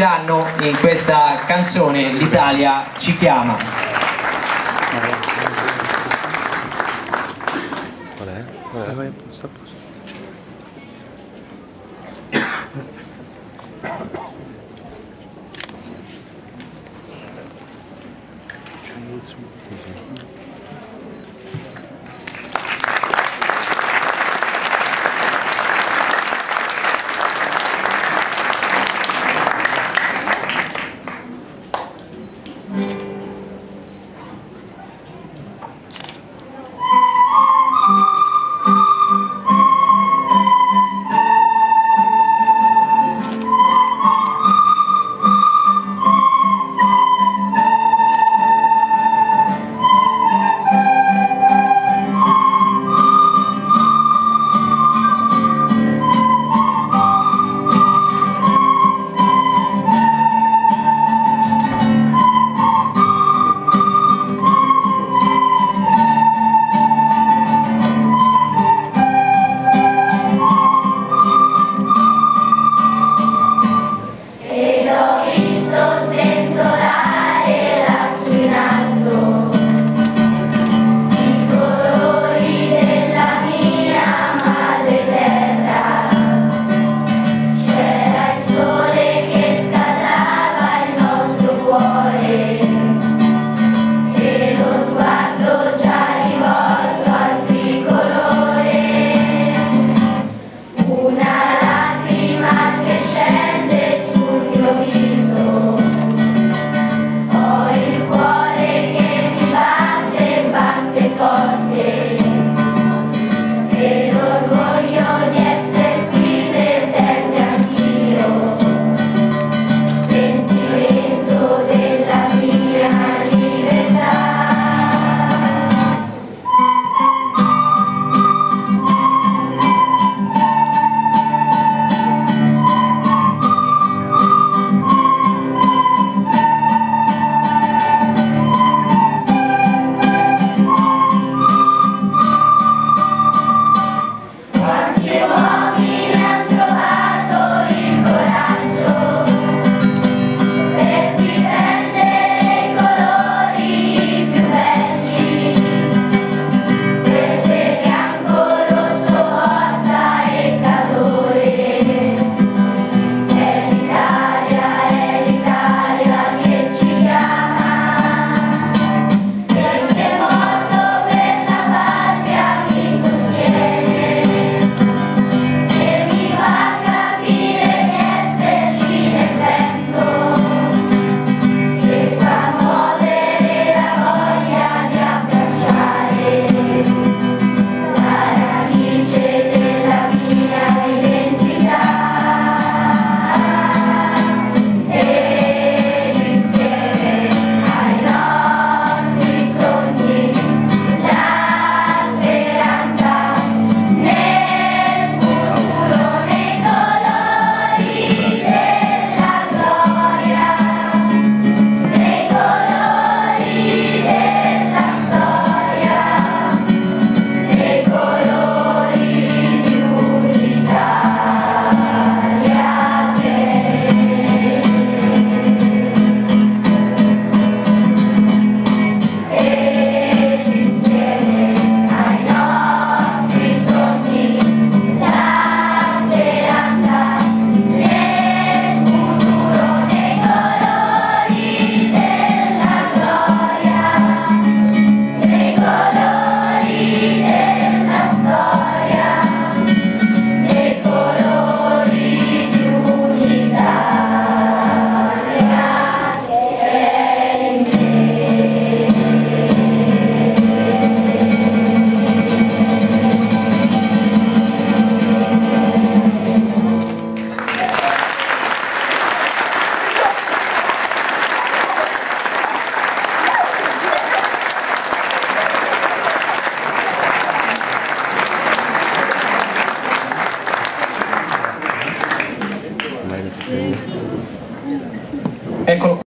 che hanno in questa canzone L'Italia ci chiama.